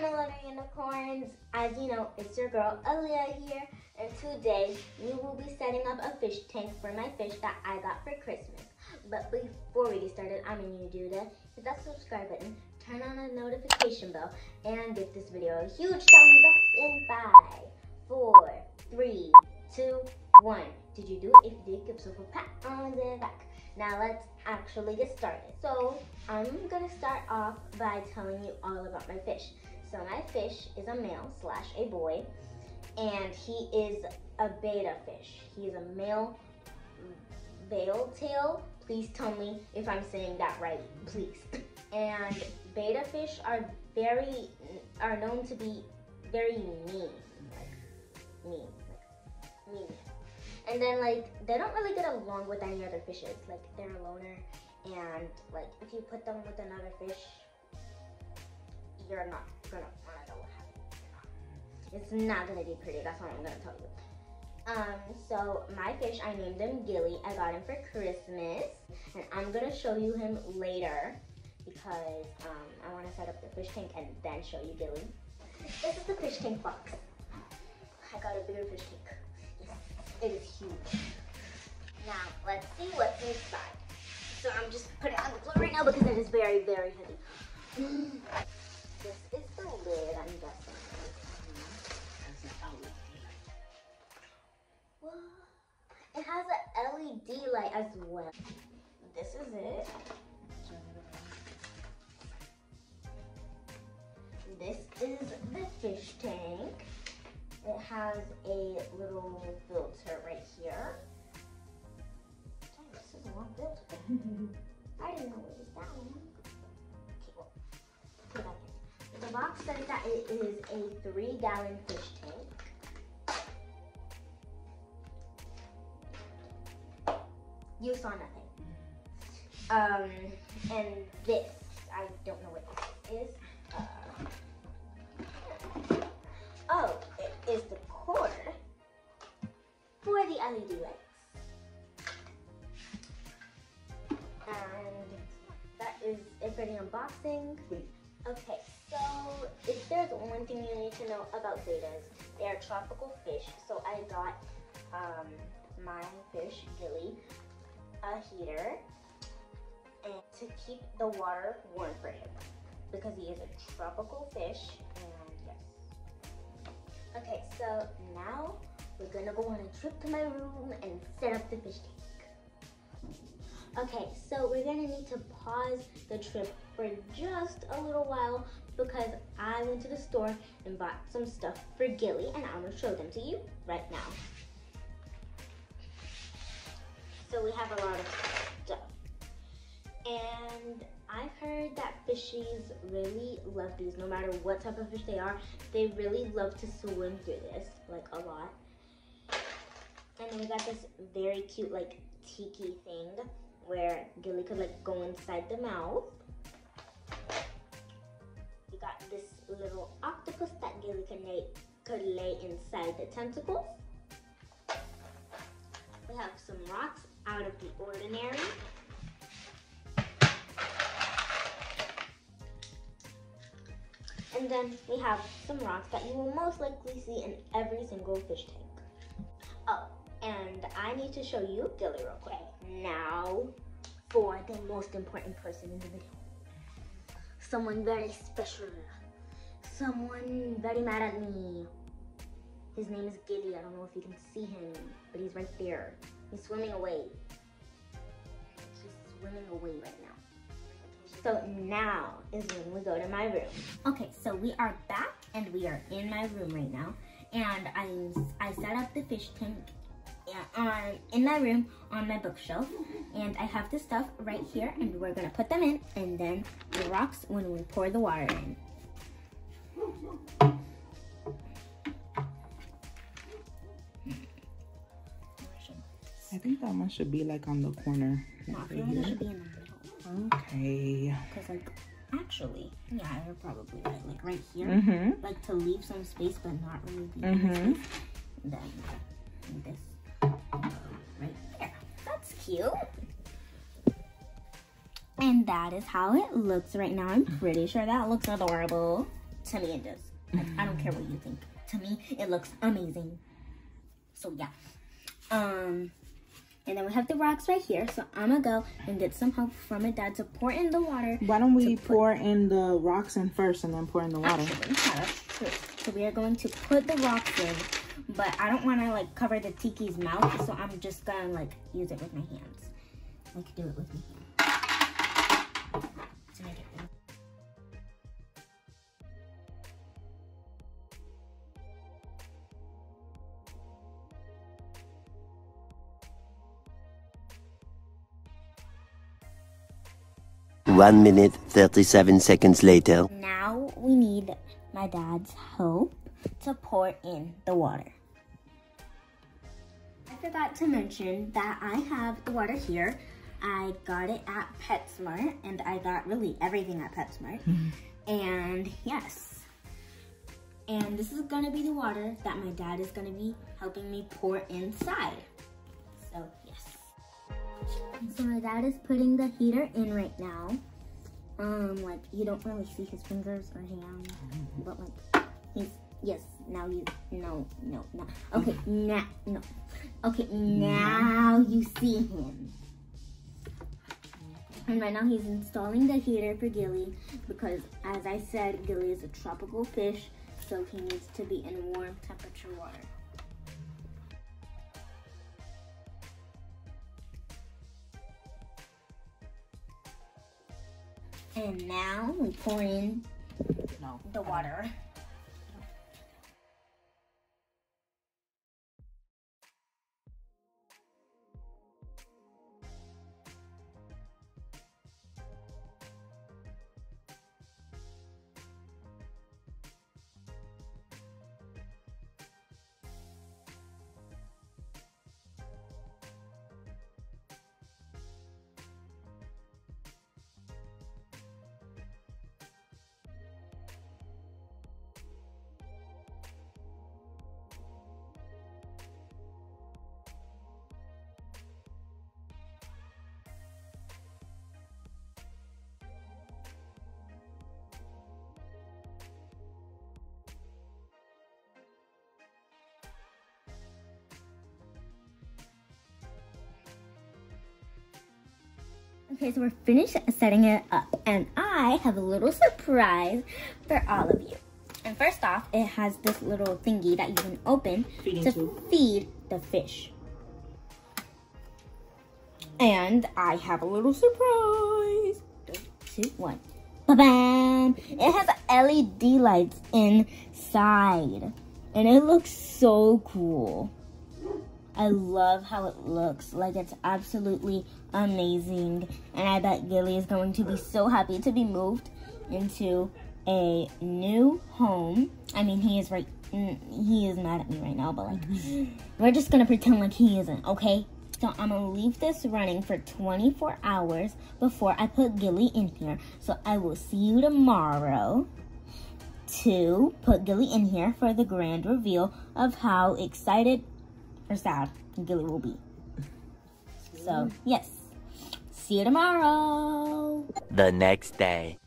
Little Unicorns. As you know, it's your girl Aaliyah here, and today we will be setting up a fish tank for my fish that I got for Christmas. But before we get started, I'm gonna need you to hit that subscribe button, turn on the notification bell, and give this video a huge thumbs up in five, four, three, two, one. Did you do it? If you did, give yourself a pat on the back. Now let's actually get started. So I'm gonna start off by telling you all about my fish. So my fish is a male slash a boy, and he is a beta fish. He is a male veiled tail. Please tell me if I'm saying that right, please. And beta fish are very are known to be very mean, like mean, like mean. And then like they don't really get along with any other fishes. Like they're a loner, and like if you put them with another fish, you're not gonna wanna know what happens. It's not gonna be pretty. That's what I'm gonna tell you. Um, so my fish, I named him Gilly. I got him for Christmas, and I'm gonna show you him later because um, I want to set up the fish tank and then show you Gilly. This is the fish tank box. I got a bigger fish tank. It is huge. Now, let's see what's inside. So I'm just putting it on the floor right now because it is very, very heavy. Lid, I'm guessing. It has an LED light as well. This is it. This is the fish tank. It has a little filter right here. Dang, this is a long filter. I didn't know it was that long. Box says that it is a three gallon fish tank. You saw nothing. Um, and this, I don't know what this is. Uh, oh, it is the cord for the LED lights. And that is it for the unboxing. Okay, so if there's one thing you need to know about bettas, they are tropical fish. So I got um, my fish, Gilly, a heater, and to keep the water warm for him because he is a tropical fish. And yes. Okay, so now we're gonna go on a trip to my room and set up the fish tank. Okay, so we're gonna need to pause the trip for just a little while because I went to the store and bought some stuff for Gilly and I'm gonna show them to you right now. So we have a lot of stuff. And I've heard that fishies really love these, no matter what type of fish they are. They really love to swim through this, like a lot. And then we got this very cute, like, tiki thing where Gilly could, like, go inside the mouth. Got this little octopus that Gilly could lay, could lay inside the tentacles. We have some rocks out of the ordinary. And then we have some rocks that you will most likely see in every single fish tank. Oh, and I need to show you Gilly real quick. Now, for the most important person in the video. Someone very special. Someone very mad at me. His name is Gilly. I don't know if you can see him, but he's right there. He's swimming away. He's swimming away right now. So now is when we go to my room. Okay, so we are back and we are in my room right now. And I, I set up the fish tank on, in my room on my bookshelf. And I have the stuff right here and we're gonna put them in and then the rocks when we pour the water in. I think that one should be like on the corner. No, I feel like it should be in the middle. Okay. Cause like, actually, yeah, you're probably right. Like right here, Mm-hmm. like to leave some space, but not really be Mm-hmm. And then this right there. That's cute. And that is how it looks right now. I'm pretty sure that looks adorable To me, it does. Like, I don't care what you think. To me, it looks amazing. So yeah. Um, and then we have the rocks right here. So I'm gonna go and get some help from my dad to pour in the water. Why don't we pour in the rocks in first and then pour in the water? Actually, yeah, that's true. So we are going to put the rocks in, but I don't want to like cover the tiki's mouth, so I'm just gonna like use it with my hands. Like do it with my hands. To make it One minute, 37 seconds later. Now we need my dad's help to pour in the water. I forgot to mention that I have the water here. I got it at PetSmart and I got really everything at PetSmart. and yes. And this is gonna be the water that my dad is gonna be helping me pour inside. So yes. So my dad is putting the heater in right now. Um, like you don't really see his fingers or hands, but like he's yes. Now you no no no. Okay mm. now no. Okay mm. now you see him. And right now he's installing the heater for Gilly because, as I said, Gilly is a tropical fish, so he needs to be in warm temperature water. And now we pour in No. the water. Okay, so we're finished setting it up, and I have a little surprise for all of you. And first off, it has this little thingy that you can open Feeding to tube. feed the fish. And I have a little surprise. Three, two, one. Ba-bam! It has LED lights inside. And it looks so cool. I love how it looks. Like it's absolutely amazing. And I bet Gilly is going to be so happy to be moved into a new home. I mean, he is right. mm, He is mad at me right now, but like, we're just gonna pretend like he isn't, okay? So I'm gonna leave this running for 24 hours before I put Gilly in here. So I will see you tomorrow to put Gilly in here for the grand reveal of how excited or sad Gilly will be. So, yes. See you tomorrow. The next day.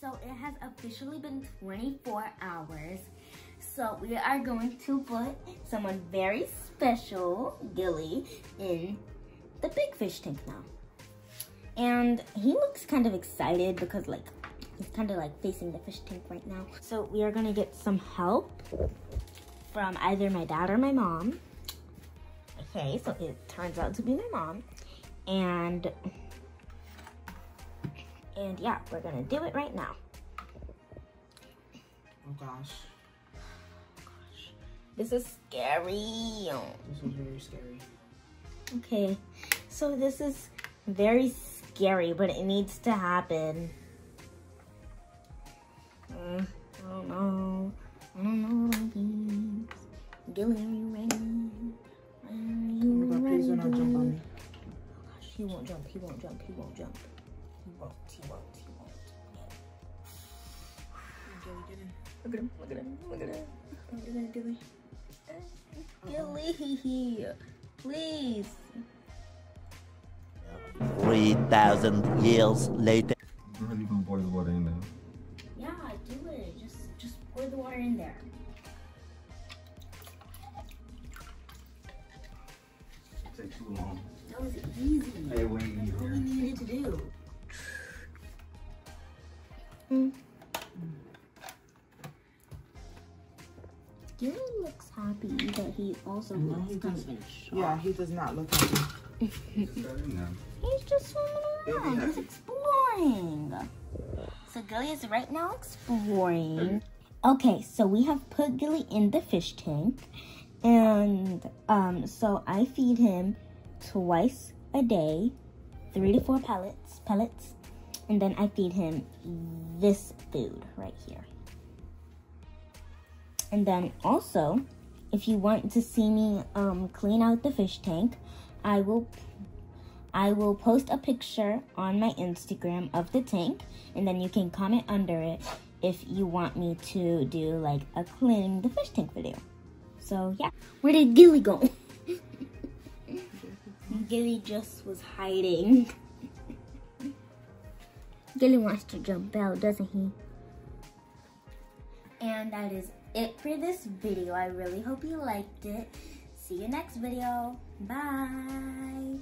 So it has officially been 24 hours. So we are going to put someone very special, Gilly, in the big fish tank now. And he looks kind of excited because like he's kind of like facing the fish tank right now. So we are gonna get some help from either my dad or my mom. Okay, so it turns out to be my mom. And and yeah, we're gonna do it right now. Oh gosh. Gosh. This is scary. This is very scary. Okay, so this is very scary, but it needs to happen. Mm, I don't know. I don't know what it means. Gilly, are you ready? Are Oh my god, please do not jump on me. Gosh, he won't jump. He won't jump. He won't jump. He won't. He won't. He won't. Look at him. Look at him. Look at him. Look at him, Gilly. Gilly, please. 3,000 years later. Water in there. It Take too long. That was easy. Hey, wait, That's all we needed to do. Mm. Gary looks happy, but he also No, looks he kind does- of. Yeah, he does not look happy. He's just swimming around. He's exploring. So Gilly is right now exploring. Okay, so we have put Gilly in the fish tank. And um, so I feed him twice a day, three to four pellets, pellets. And then I feed him this food right here. And then also, if you want to see me um, clean out the fish tank, I will I will post a picture on my Instagram of the tank, and then you can comment under it if you want me to do like a cleaning the fish tank video. So yeah, where did Gilly go? Gilly just was hiding. Gilly wants to jump out, doesn't he? And that is it for this video. I really hope you liked it. See you next video. Bye.